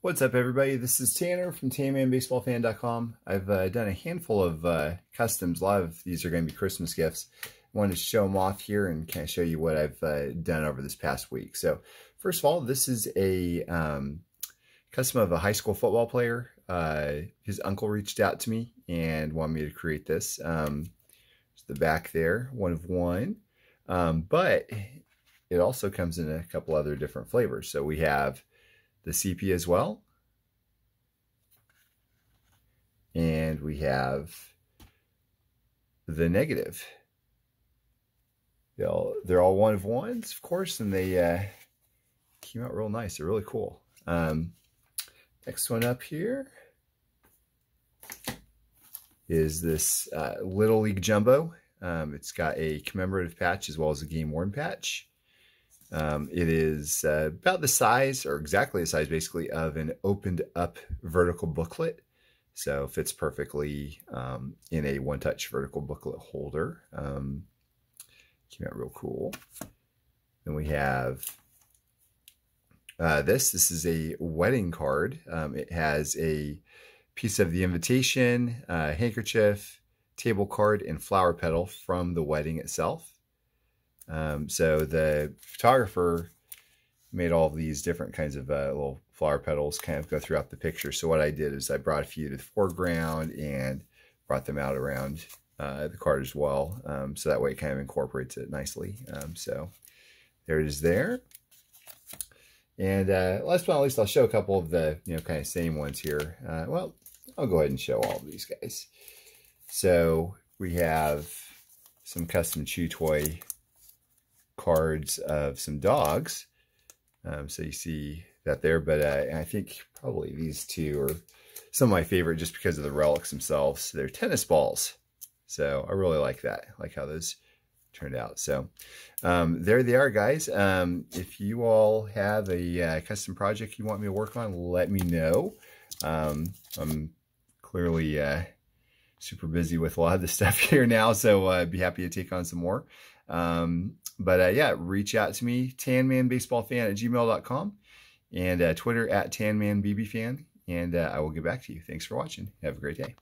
What's up, everybody? This is Tanner from TanmanBaseballFan.com. I've uh, done a handful of uh, customs. A lot of these are going to be Christmas gifts. I wanted to show them off here and kind of show you what I've uh, done over this past week. So, first of all, this is a um, custom of a high school football player. Uh, his uncle reached out to me and wanted me to create this. Um, the back there, one of one. Um, but it also comes in a couple other different flavors. So we have the CP as well. And we have the negative. They'll, they're all one of ones, of course, and they uh, came out real nice. They're really cool. Um, next one up here is this uh, Little League Jumbo. Um, it's got a commemorative patch as well as a game worn patch. Um, it is uh, about the size, or exactly the size, basically, of an opened up vertical booklet. So fits perfectly um, in a one-touch vertical booklet holder. Um, came out real cool. Then we have uh, this. This is a wedding card. Um, it has a piece of the invitation, uh, handkerchief, table card, and flower petal from the wedding itself. Um, so the photographer made all these different kinds of uh, little flower petals kind of go throughout the picture. So what I did is I brought a few to the foreground and brought them out around uh, the card as well. Um, so that way it kind of incorporates it nicely. Um, so there it is there. And uh, last but not least, I'll show a couple of the, you know, kind of same ones here. Uh, well, I'll go ahead and show all of these guys. So we have some custom chew toy cards of some dogs. Um, so you see that there, but uh, I think probably these two are some of my favorite just because of the relics themselves. They're tennis balls. So I really like that. I like how those turned out. So um, there they are, guys. Um, if you all have a uh, custom project you want me to work on, let me know. Um, I'm clearly uh, super busy with a lot of the stuff here now, so uh, I'd be happy to take on some more. Um, but uh, yeah, reach out to me, tanmanbaseballfan at gmail.com and uh, Twitter at tanmanbbfan, and uh, I will get back to you. Thanks for watching. Have a great day.